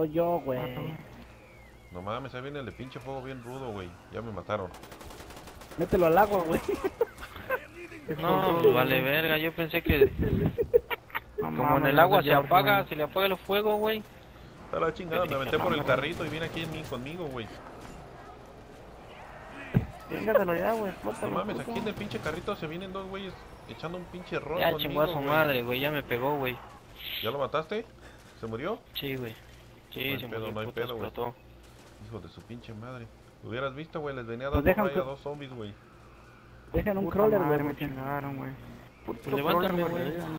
Soy yo, güey. No mames, ahí viene el de pinche fuego bien rudo, güey. Ya me mataron. Mételo al agua, güey. No, vale verga, yo pensé que como en el agua se apaga, se le apaga el fuego, güey. Está la chingada, me aventé por el carrito y viene aquí en mí conmigo, güey. Véngatelo ya, güey. No mames, aquí en el pinche carrito se vienen dos güeyes echando un pinche rol Ya chingó a su madre, güey, ya me pegó, güey. ¿Ya lo mataste? ¿Se murió? Sí, güey. Sí, No se pedo, murió, no hay pedo, güey. Hijo de su pinche madre. Hubieras visto, güey, les venía Pues dando dejan raya a dos zombies, güey. Dejen un Puta crawler, güey. me chingaron, güey. Pues levántame, güey.